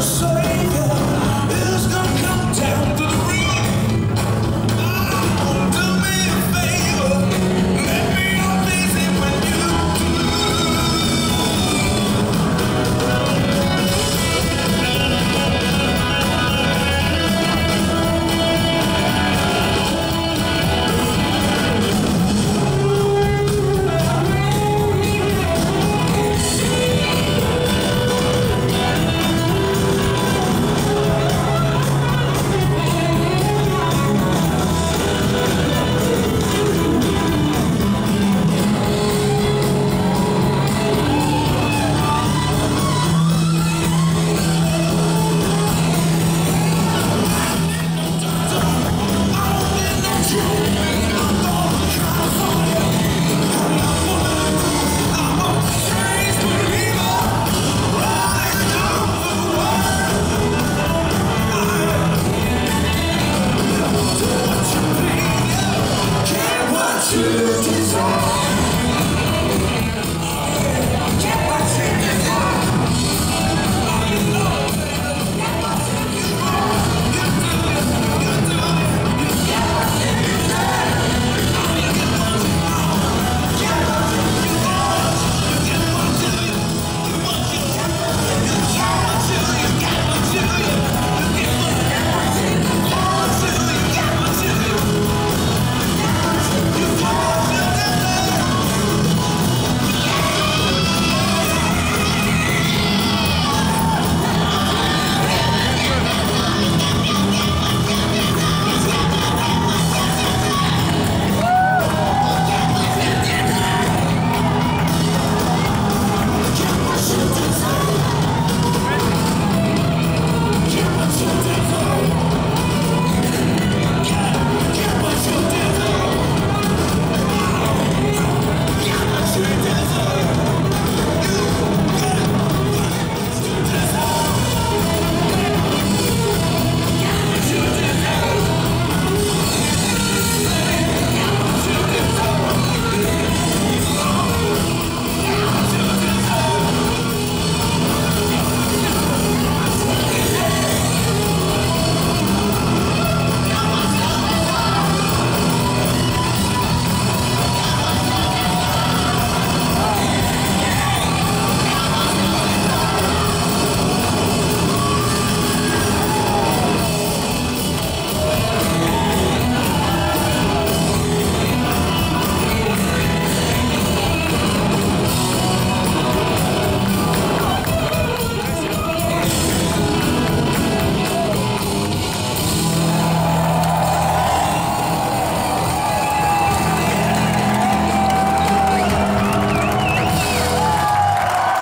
so